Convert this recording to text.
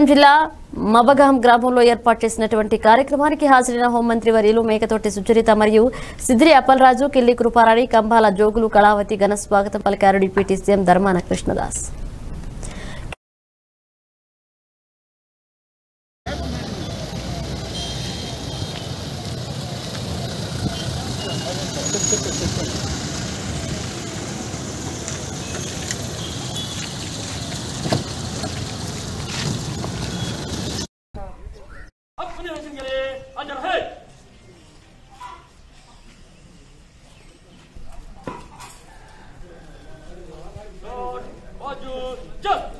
శ్రీకాకుళం జిల్లా మబగాం గ్రామంలో ఏర్పాటు చేసినటువంటి కార్యక్రమానికి హాజరైన హోంమంత్రి వర్యులు మేకతోటి సుచరిత మరియు సిద్ధి అప్పలరాజు కిల్లి కృపారాణి కంబాల జోగులు కళావతి ఘన స్వాగతం పలికారు డిప్యూటీ సీఎం ధర్మాన కృష్ణదాస్. 소년 승결에 안전할! 마주 전